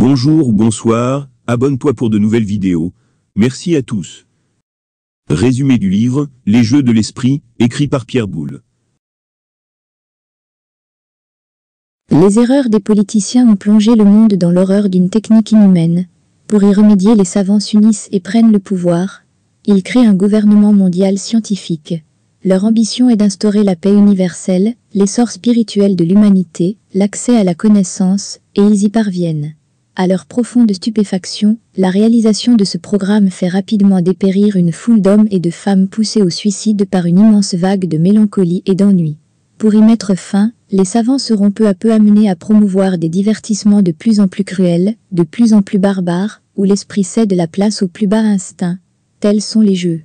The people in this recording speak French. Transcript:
Bonjour ou bonsoir, abonne-toi pour de nouvelles vidéos. Merci à tous. Résumé du livre, Les Jeux de l'Esprit, écrit par Pierre Boulle. Les erreurs des politiciens ont plongé le monde dans l'horreur d'une technique inhumaine. Pour y remédier, les savants s'unissent et prennent le pouvoir. Ils créent un gouvernement mondial scientifique. Leur ambition est d'instaurer la paix universelle, l'essor spirituel de l'humanité, l'accès à la connaissance, et ils y parviennent. À leur profonde stupéfaction, la réalisation de ce programme fait rapidement dépérir une foule d'hommes et de femmes poussés au suicide par une immense vague de mélancolie et d'ennui. Pour y mettre fin, les savants seront peu à peu amenés à promouvoir des divertissements de plus en plus cruels, de plus en plus barbares, où l'esprit cède la place au plus bas instinct. Tels sont les jeux.